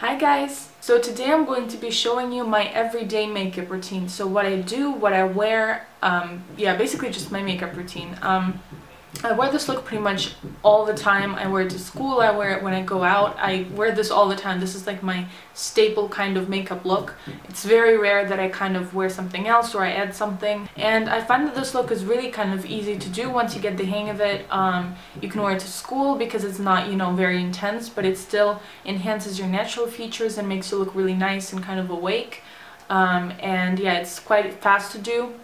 Hi guys! So today I'm going to be showing you my everyday makeup routine. So what I do, what I wear, um, yeah, basically just my makeup routine. Um, I wear this look pretty much all the time. I wear it to school, I wear it when I go out. I wear this all the time. This is like my staple kind of makeup look. It's very rare that I kind of wear something else or I add something. And I find that this look is really kind of easy to do once you get the hang of it. Um, you can wear it to school because it's not, you know, very intense, but it still enhances your natural features and makes you look really nice and kind of awake. Um, and yeah, it's quite fast to do.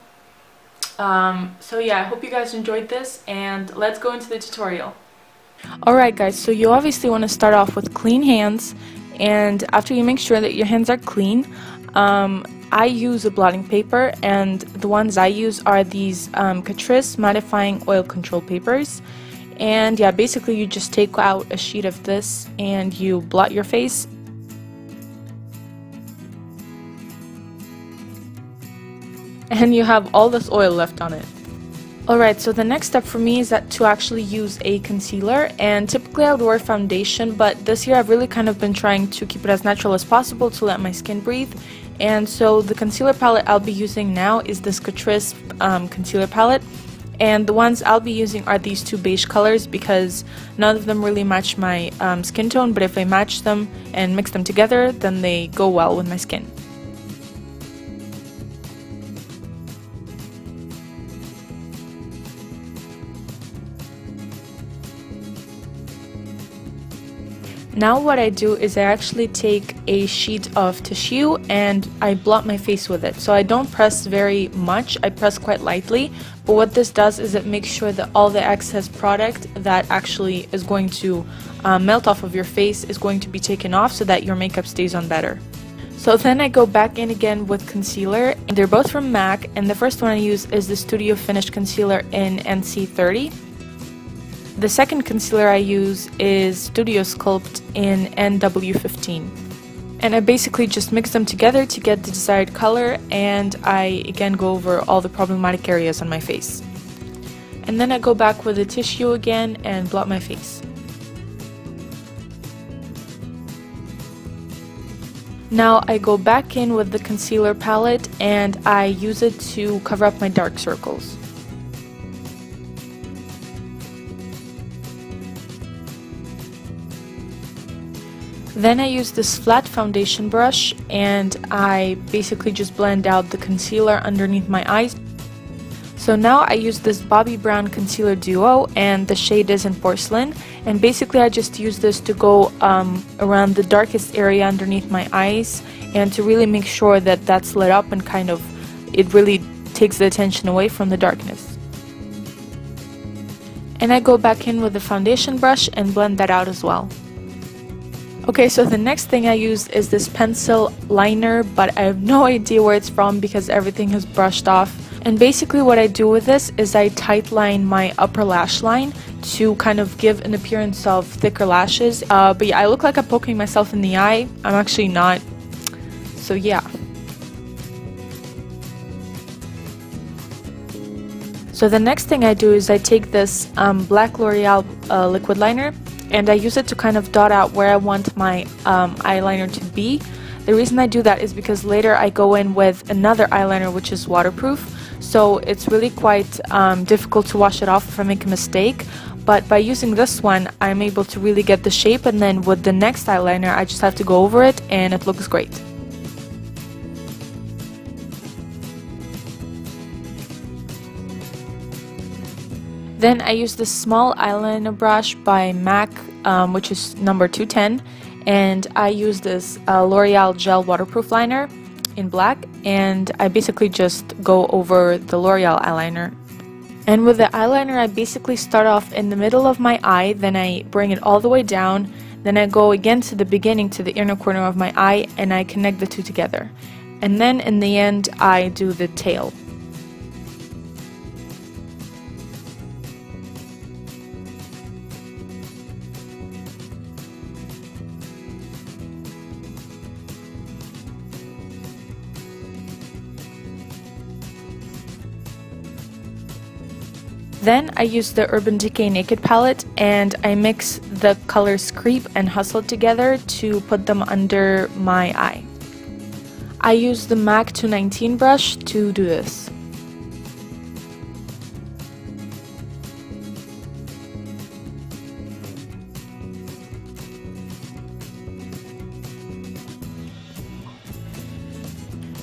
Um, so yeah, I hope you guys enjoyed this and let's go into the tutorial. Alright guys, so you obviously want to start off with clean hands and after you make sure that your hands are clean, um, I use a blotting paper and the ones I use are these um, Catrice mattifying oil control papers and yeah basically you just take out a sheet of this and you blot your face and you have all this oil left on it. Alright, so the next step for me is that to actually use a concealer and typically I would wear foundation but this year I've really kind of been trying to keep it as natural as possible to let my skin breathe and so the concealer palette I'll be using now is this Catrice um, concealer palette and the ones I'll be using are these two beige colors because none of them really match my um, skin tone but if I match them and mix them together then they go well with my skin. Now what I do is I actually take a sheet of tissue and I blot my face with it. So I don't press very much, I press quite lightly, but what this does is it makes sure that all the excess product that actually is going to uh, melt off of your face is going to be taken off so that your makeup stays on better. So then I go back in again with concealer. They're both from MAC and the first one I use is the Studio Finish Concealer in NC30. The second concealer I use is Studio Sculpt in NW15. And I basically just mix them together to get the desired color and I again go over all the problematic areas on my face. And then I go back with the tissue again and blot my face. Now I go back in with the concealer palette and I use it to cover up my dark circles. Then I use this flat foundation brush and I basically just blend out the concealer underneath my eyes. So now I use this Bobbi Brown Concealer Duo and the shade is in Porcelain and basically I just use this to go um, around the darkest area underneath my eyes and to really make sure that that's lit up and kind of it really takes the attention away from the darkness. And I go back in with the foundation brush and blend that out as well. Okay, so the next thing I use is this pencil liner, but I have no idea where it's from because everything has brushed off. And basically what I do with this is I tight line my upper lash line to kind of give an appearance of thicker lashes. Uh, but yeah, I look like I'm poking myself in the eye. I'm actually not. So yeah. So the next thing I do is I take this um, black L'Oreal uh, liquid liner and I use it to kind of dot out where I want my um, eyeliner to be. The reason I do that is because later I go in with another eyeliner which is waterproof so it's really quite um, difficult to wash it off if I make a mistake but by using this one I'm able to really get the shape and then with the next eyeliner I just have to go over it and it looks great. Then I use this small eyeliner brush by MAC, um, which is number 210, and I use this uh, L'Oreal Gel Waterproof Liner in black, and I basically just go over the L'Oreal eyeliner. And with the eyeliner, I basically start off in the middle of my eye, then I bring it all the way down, then I go again to the beginning, to the inner corner of my eye, and I connect the two together. And then in the end, I do the tail. Then I use the Urban Decay Naked palette and I mix the colors Creep and Hustle together to put them under my eye. I use the MAC 219 brush to do this.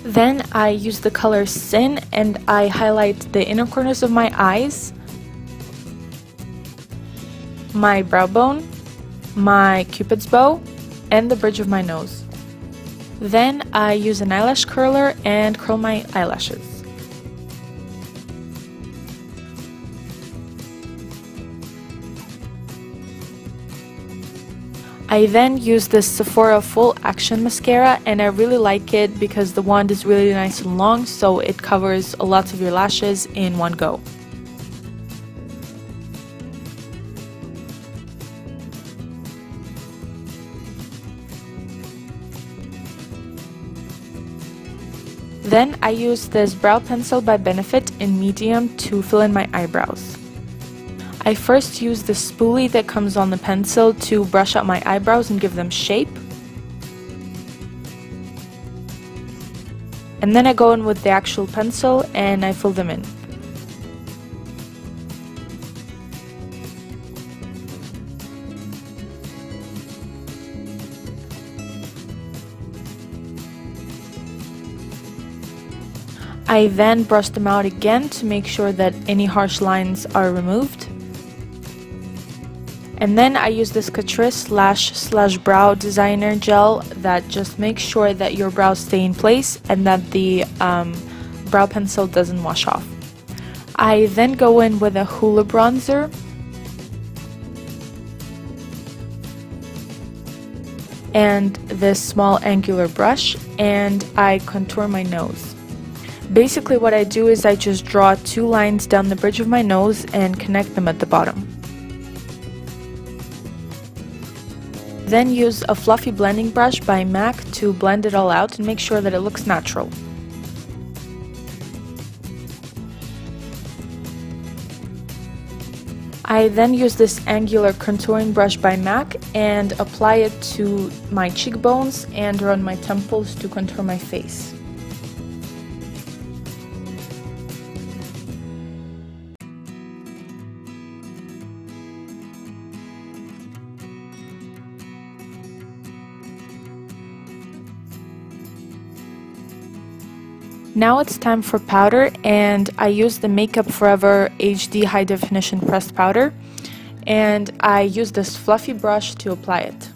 Then I use the color Sin and I highlight the inner corners of my eyes, my brow bone, my cupid's bow, and the bridge of my nose. Then I use an eyelash curler and curl my eyelashes. I then use this Sephora Full Action Mascara and I really like it because the wand is really nice and long so it covers lots of your lashes in one go. Then I use this brow pencil by Benefit in medium to fill in my eyebrows. I first use the spoolie that comes on the pencil to brush out my eyebrows and give them shape. And then I go in with the actual pencil and I fill them in. I then brush them out again to make sure that any harsh lines are removed. And then I use this Catrice Lash Slash Brow Designer Gel that just makes sure that your brows stay in place and that the um, brow pencil doesn't wash off. I then go in with a Hoola bronzer and this small angular brush and I contour my nose. Basically what I do is I just draw two lines down the bridge of my nose and connect them at the bottom. Then use a fluffy blending brush by MAC to blend it all out and make sure that it looks natural. I then use this angular contouring brush by MAC and apply it to my cheekbones and around my temples to contour my face. Now it's time for powder and I use the Makeup Forever HD High Definition Pressed Powder and I use this fluffy brush to apply it.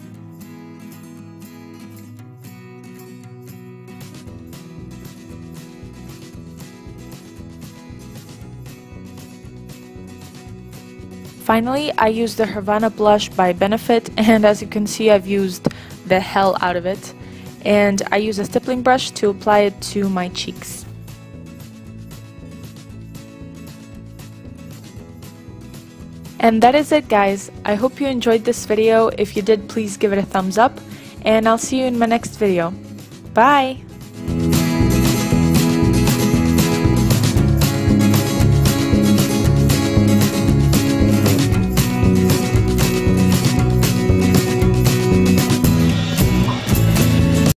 Finally, I use the Hervana blush by Benefit and as you can see I've used the hell out of it and I use a stippling brush to apply it to my cheeks. And that is it guys. I hope you enjoyed this video. If you did, please give it a thumbs up. And I'll see you in my next video. Bye!